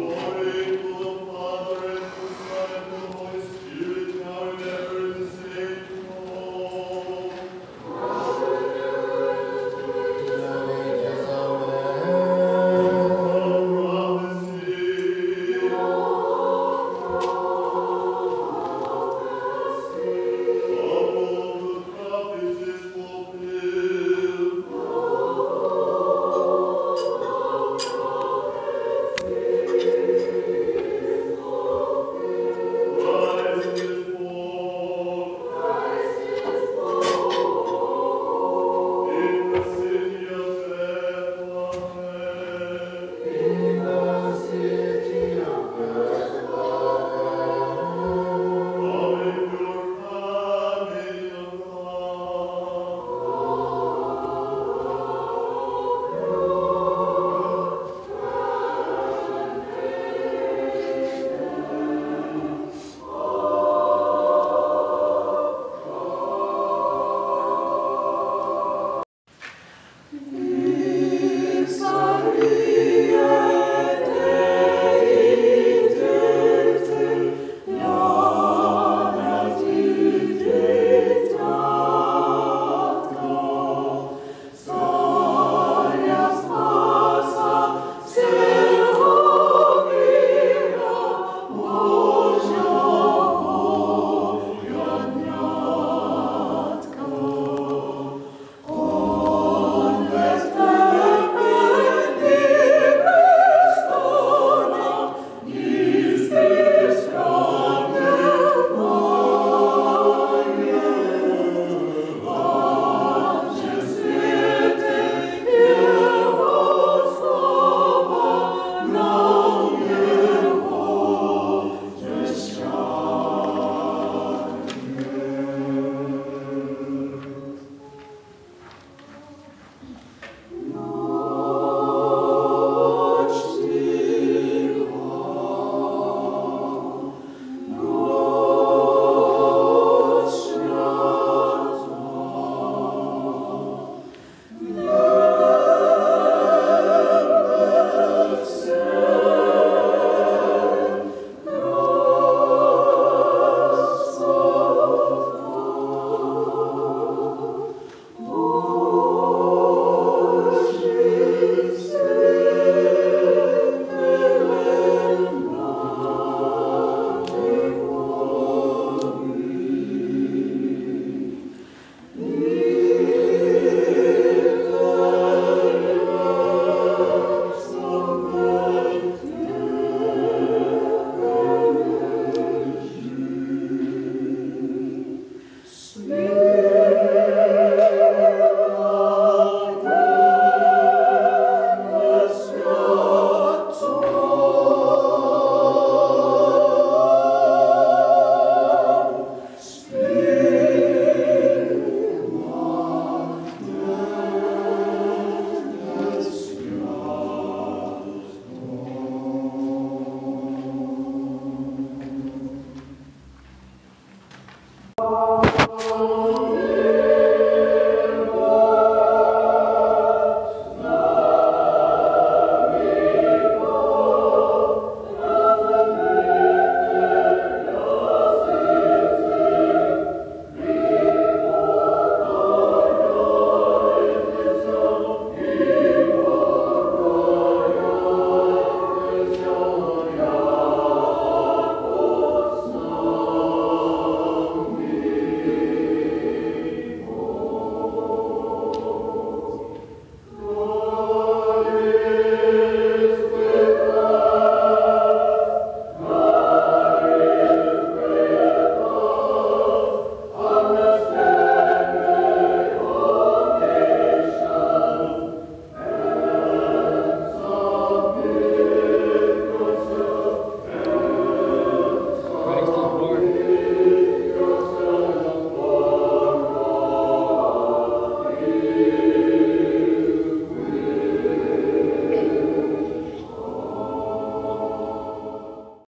Lord.